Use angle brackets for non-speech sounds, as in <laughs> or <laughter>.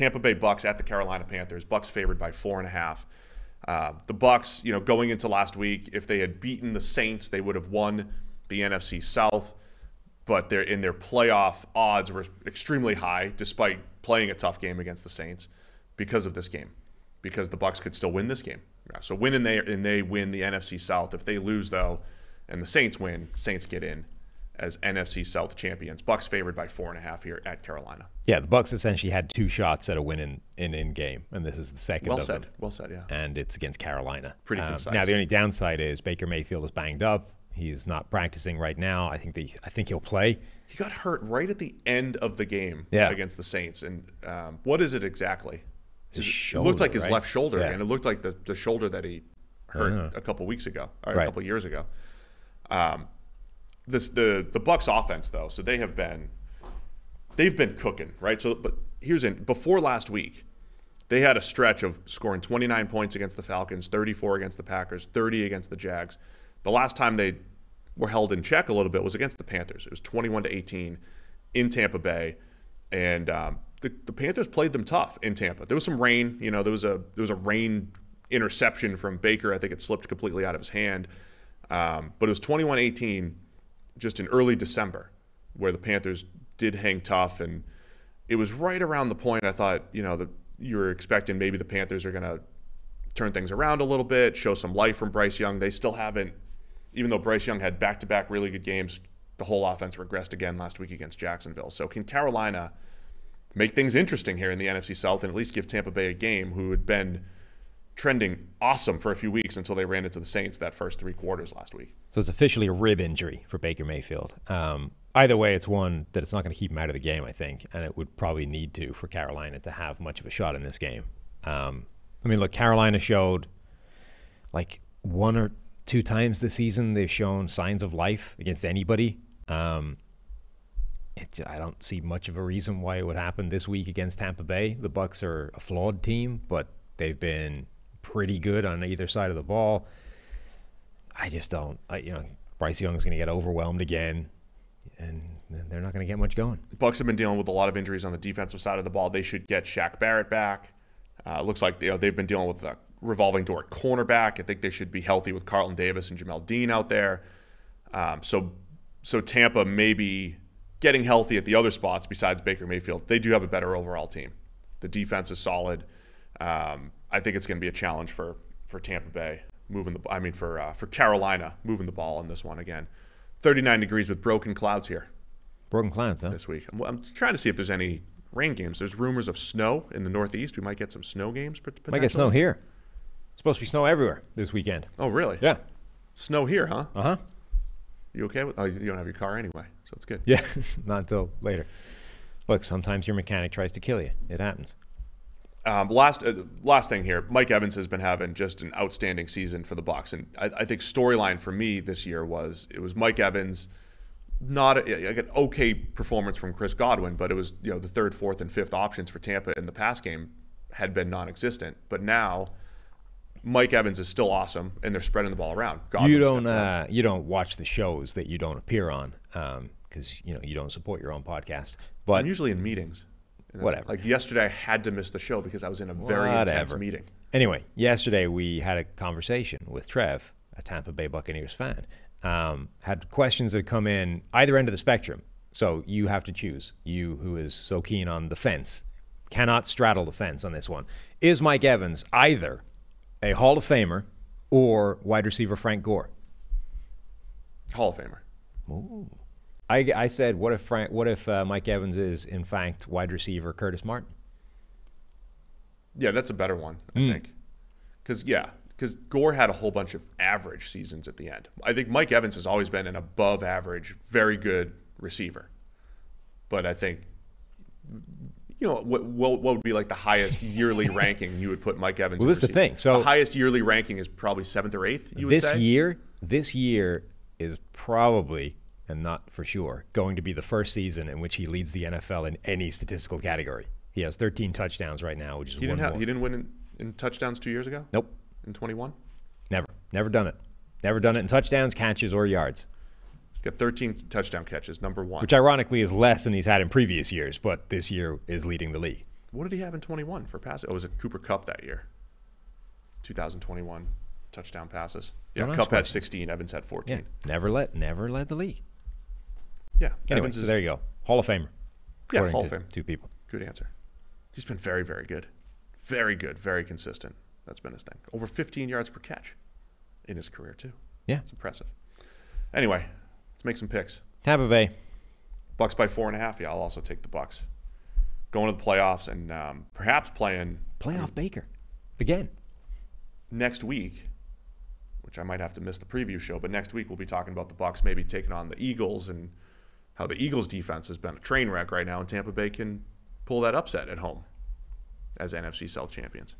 Tampa Bay Bucks at the Carolina Panthers. Bucks favored by four and a half. Uh, the Bucks, you know, going into last week, if they had beaten the Saints, they would have won the NFC South. But their in their playoff odds were extremely high, despite playing a tough game against the Saints, because of this game, because the Bucks could still win this game. So win and they and they win the NFC South. If they lose though, and the Saints win, Saints get in as NFC South champions. Bucks favored by four and a half here at Carolina. Yeah, the Bucks essentially had two shots at a win in in, in game, and this is the second. Well of said. them. Well said. Yeah. and it's against Carolina. Pretty Um, concise. Now the only downside is Baker Mayfield is banged up. He's not practicing right now. I think the I think he'll play. He got hurt right at the end of the game Yeah. against the Saints. And um, what is it exactly? His it looked like his right? left shoulder, Yeah. and it looked like the, the shoulder that he hurt Uh-huh. a couple weeks ago, or Right. a couple years ago. Um, this the the Bucks offense though, so they have been they've been cooking right. So, but here's in before last week, they had a stretch of scoring 29 points against the Falcons, 34 against the Packers, 30 against the Jags. The last time they were held in check a little bit was against the Panthers. It was 21 to 18 in Tampa Bay, and um, the, the Panthers played them tough in Tampa. There was some rain. You know, there was a there was a rain interception from Baker. I think it slipped completely out of his hand, um, but it was 21-18 just in early December where the Panthers did hang tough, and it was right around the point I thought you know that you were expecting maybe the Panthers are going to turn things around a little bit, show some life from Bryce Young. They still haven't, even though Bryce Young had back to back really good games, the whole offense regressed again last week against Jacksonville. So can Carolina make things interesting here in the NFC South and at least give Tampa Bay a game who had been trending awesome for a few weeks until they ran into the Saints that first three quarters last week? So it's officially a rib injury for Baker Mayfield. Um, either way, it's one that it's not going to keep him out of the game, I think, and it would probably need to for Carolina to have much of a shot in this game. Um, I mean, look, Carolina showed like one or two times this season they've shown signs of life against anybody. Um, it, I don't see much of a reason why it would happen this week against Tampa Bay. The Bucks are a flawed team, but they've been pretty good on either side of the ball. I just don't. I, you know, Bryce Young's going to get overwhelmed again, and they're not going to get much going. Bucks have been dealing with a lot of injuries on the defensive side of the ball. They should get Shaq Barrett back. Uh, looks like you know, they've been dealing with a revolving door cornerback. I think they should be healthy with Carlton Davis and Jamel Dean out there. Um, so, so Tampa may be getting healthy at the other spots besides Baker Mayfield. They do have a better overall team. The defense is solid. Um, I think it's going to be a challenge for for Tampa Bay moving the. I mean for uh, for Carolina moving the ball in this one again. 39 degrees with broken clouds here Broken clouds, huh? this week. I'm, I'm trying to see if there's any rain games. There's rumors of snow in the Northeast. We might get some snow games. Might get snow here. It's supposed to be snow everywhere this weekend. Oh, really? Yeah. Snow here, huh? Uh huh. You okay with? Oh, you don't have your car anyway, so it's good. Yeah. <laughs> not until later. Look, sometimes your mechanic tries to kill you. It happens. Um, last uh, last thing here, Mike Evans has been having just an outstanding season for the Bucks, and I, I think storyline for me this year was it was Mike Evans, not a, like an okay performance from Chris Godwin, but it was you know the third, fourth, and fifth options for Tampa in the pass game had been non-existent, but now. Mike Evans is still awesome, and they're spreading the ball around. you don't. Uh, you don't watch the shows that you don't appear on because you know you don't support your own podcast. But I'm usually in meetings. Whatever. Like yesterday, I had to miss the show because I was in a very intense meeting. Anyway, yesterday we had a conversation with Trev, a Tampa Bay Buccaneers fan. Um, had questions that come in either end of the spectrum. So you have to choose. You, who is so keen on the fence, cannot straddle the fence on this one. Is Mike Evans either a Hall of Famer or wide receiver Frank Gore? Hall of Famer. I, I said, what if Frank? What if uh, Mike Evans is in fact wide receiver Curtis Martin? Yeah, that's a better one, I Mm. think. Because yeah, because Gore had a whole bunch of average seasons at the end. I think Mike Evans has always been an above average, very good receiver. But I think, you know, what what, what would be like the highest <laughs> yearly ranking you would put Mike Evans? Well, in this is the thing. So- the highest yearly ranking is probably seventh or eighth. You would this say. year, this year is probably and not for sure going to be the first season in which he leads the NFL in any statistical category. He has 13 touchdowns right now, which is he didn't have, he didn't win in, in touchdowns two years ago. nope, In twenty one, never, never done it. Never done it in touchdowns, catches, or yards. he's got thirteen touchdown catches, number one. Which ironically is less than he's had in previous years, but this year is leading the league. What did he have in 21 for passes? Oh, was it Cooper Kupp that year? 2021 touchdown passes. Yeah, Kupp had 16. Evans had 14. Yeah, never let never led the league. Yeah, Anyway, Evans so is there you go. Hall of Famer. Yeah, Hall of Fame. Two people. good answer. He's been very, very good. Very good. Very consistent. That's been his thing. Over 15 yards per catch in his career too. Yeah. It's impressive. Anyway, let's make some picks. Tampa Bay. Bucks by four and a half. Yeah, I'll also take the Bucks. Going to the playoffs and um, perhaps playing Playoff Baker. Again. next week, which I might have to miss the preview show, but next week we'll be talking about the Bucks maybe taking on the Eagles and how the Eagles defense has been a train wreck right now, and Tampa Bay can pull that upset at home as NFC South champions.